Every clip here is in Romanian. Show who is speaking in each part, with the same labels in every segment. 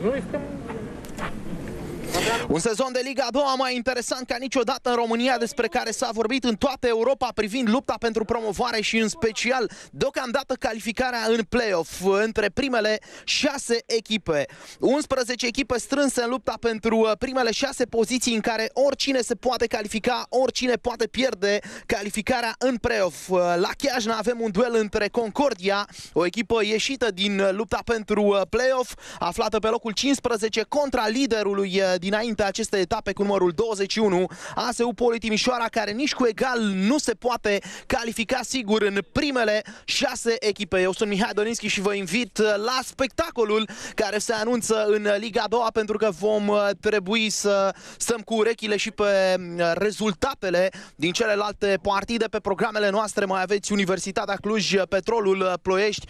Speaker 1: Noi suntem
Speaker 2: Un sezon de Liga 2 mai interesant ca niciodată în România despre care s-a vorbit în toată Europa privind lupta pentru promovare și în special deocamdată calificarea în play-off între primele șase echipe. 11 echipe strânse în lupta pentru uh, primele șase poziții în care oricine se poate califica, oricine poate pierde calificarea în play-off. Uh, La Chiajna avem un duel între Concordia, o echipă ieșită din uh, lupta pentru play-off, aflată pe locul 15 contra liderului dinainte acestei etape cu numărul 21, ASU Poli Timișoara, care nici cu egal nu se poate califica sigur în primele șase echipe. Eu sunt Mihai Doninski și vă invit la spectacolul care se anunță în Liga 2 pentru că vom uh, trebui să stăm cu urechile și pe uh, rezultatele din celelalte partide. Pe programele noastre mai aveți Universitatea Cluj, Petrolul uh, Ploiești,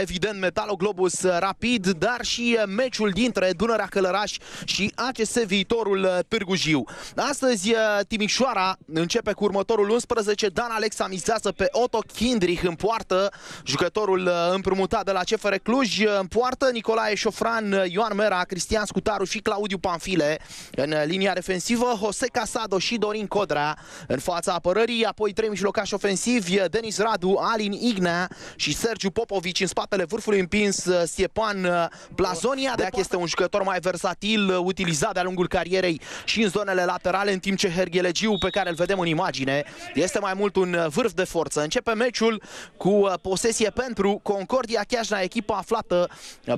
Speaker 2: evident Metaloglobus Rapid, dar și meciul dintre Dunărea Călăraș și ACS Viitorul Târgu Jiu. Astăzi Timișoara începe cu următorul 11. Dan Alexa mizează pe Otto Kindrich în poartă, jucătorul împrumutat de la CFR Cluj în poartă, Nicolae Șofran, Ioan Mera, Cristian Scutaru și Claudiu Panfile în linia defensivă, Jose Casado și Dorin Codrea în fața apărării, apoi trei mijlocași ofensivi, Denis Radu, Alin Ignea și Sergiu Popovici în spatele vârfului împins Stiepan Plazonia. Deac este un jucător mai versatil, utilizat de-a lungul carierei și în zonele laterale, în timp ce Herghelegiu, pe care îl vedem în imagine, este mai mult un vârf de forță. Începe meciul cu posesie pentru Concordia Chiajna, echipa aflată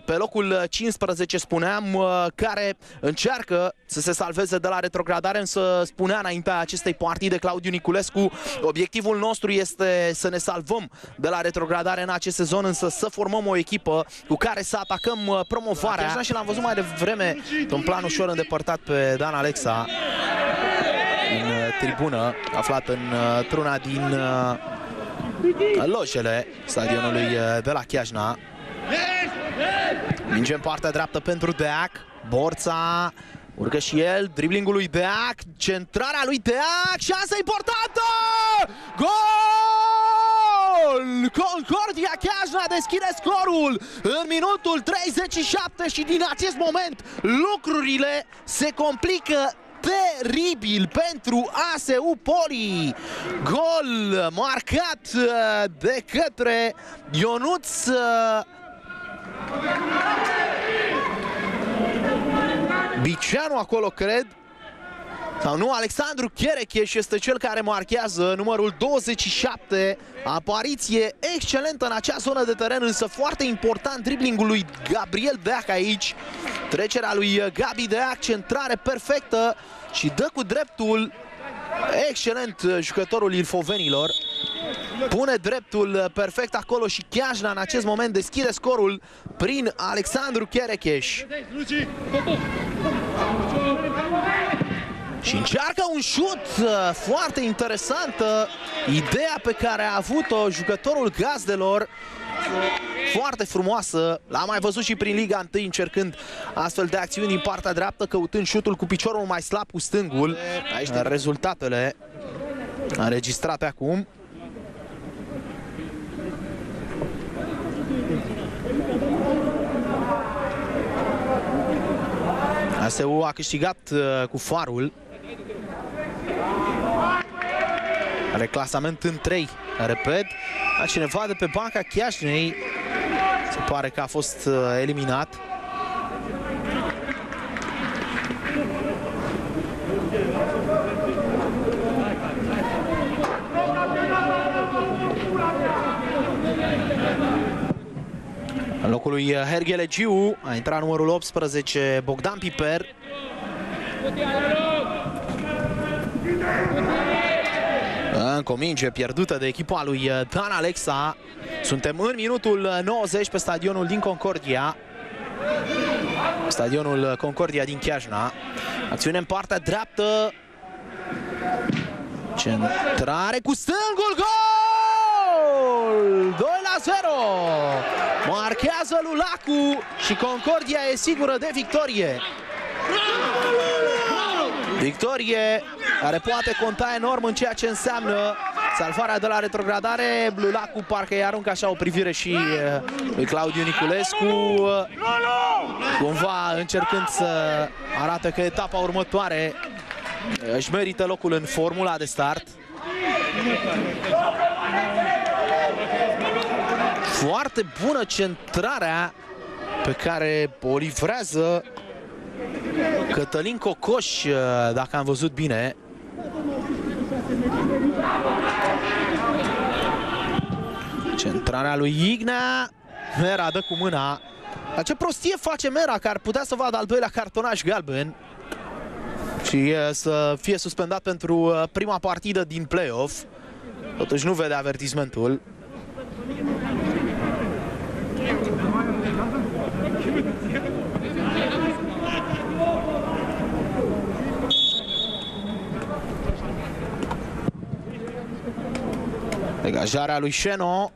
Speaker 2: pe locul 15, spuneam, care încearcă să se salveze de la retrogradare, însă spunea înaintea acestei partide Claudiu Niculescu, obiectivul nostru este să ne salvăm de la retrogradare în acest sezon, însă să formăm o echipă cu care să atacăm promovarea. Chiajna și l-am văzut mai devreme în plan ușor îndepărtat pe Dan Alexa în tribună, aflat într-una din lojele stadionului de la Chiajna. Minge în partea dreaptă pentru Deac. Borța urcă și el, driblingul lui Deac, centrarea lui Deac, șansă importantă! Gol! Concordia Chiajna deschide scorul în minutul 37 și din acest moment lucrurile se complică teribil pentru ASU Poli. Gol marcat de către Ionuț Biceanu acolo, cred. Sau nu, Alexandru Cherecheș este cel care marchează numărul 27. Apariție excelentă în acea zonă de teren, însă foarte important driblingul lui Gabriel Deac aici. Trecerea lui Gabi Deac, centrare perfectă și dă cu dreptul excelent jucătorul ilfovenilor. Pune dreptul perfect acolo și Chiajna în acest moment deschide scorul prin Alexandru Cherecheș. Și încearcă un șut foarte interesantă. Ideea pe care a avut-o jucătorul gazdelor foarte frumoasă. L-am mai văzut și prin Liga 1 încercând astfel de acțiuni din partea dreaptă, căutând șutul cu piciorul mai slab cu stângul. Aici rezultatele înregistrate acum. ASU a câștigat uh, cu farul. Are clasament în 3. Repet, a cineva de pe banca Chiașnei se pare că a fost uh, eliminat. În locul lui Herghele Giu a intrat numărul 18 Bogdan Piper. Încă o minge pierdută de echipa lui Dan Alexa. Suntem în minutul 90 pe stadionul din Concordia. Stadionul Concordia din Chiajna. Acțiune în partea dreaptă. Centrare cu stângul. Gol! 2 la 0. Marchează Lulacu și Concordia e sigură de victorie. Victorie care poate conta enorm în ceea ce înseamnă Salvarea de la retrogradare, Blulacu parcă îi aruncă așa o privire și uh, lui Claudiu Niculescu, uh, cumva încercând să arată că etapa următoare își merită locul în formula de start. Foarte bună centrarea pe care o livrează Cătălin Cocoș, dacă am văzut bine. Centrarea lui Ignea. Mera dă cu mâna. Dar ce prostie face Mera, că ar putea să vadă al doilea cartonaj galben și să fie suspendat pentru prima partidă din play-off. Totuși nu vede avertismentul. Degajarea lui Șeno.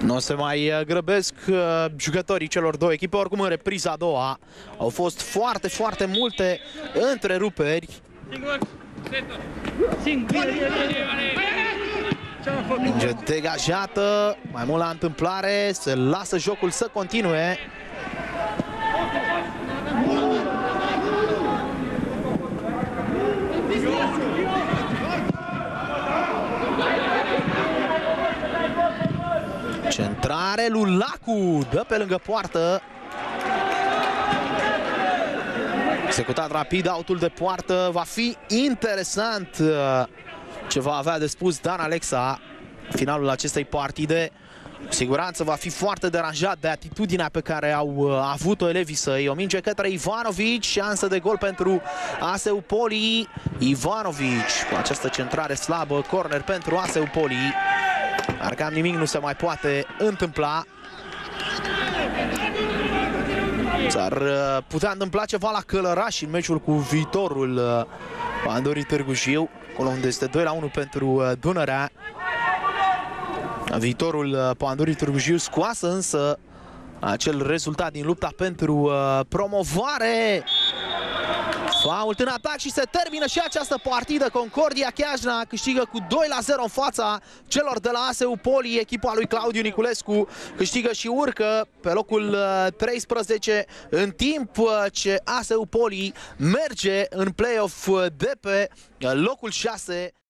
Speaker 2: Nu se mai uh, grăbesc uh, jucătorii celor două echipe, oricum în repriza a doua au fost foarte, foarte multe întreruperi. Minge degajată, mai mult la întâmplare, se lasă jocul să continue. Centrare lui Lacu, dă pe lângă poartă. Executat rapid autul de poartă, va fi interesant uh, ce va avea de spus Dan Alexa finalul acestei partide. Cu siguranță va fi foarte deranjat de atitudinea pe care au uh, avut-o elevii săi. O minge către Ivanovic, șansă de gol pentru Aseu Poli. Ivanovic cu această centrare slabă, corner pentru Aseu Poli. Dar cam nimic nu se mai poate întâmpla. S-ar uh, putea întâmpla ceva la Călăraș în meciul cu viitorul uh, Pandorii Târgu Jiu, acolo unde este 2 la 1 pentru uh, Dunărea. Viitorul Pandorii Târgu Jiu scoasă însă acel rezultat din lupta pentru promovare. Fault în atac și se termină și această partidă. Concordia Chiajna câștigă cu 2 la 0 în fața celor de la ASU Poli. Echipa lui Claudiu Niculescu câștigă și urcă pe locul 13 în timp ce ASU Poli merge în play-off de pe locul 6.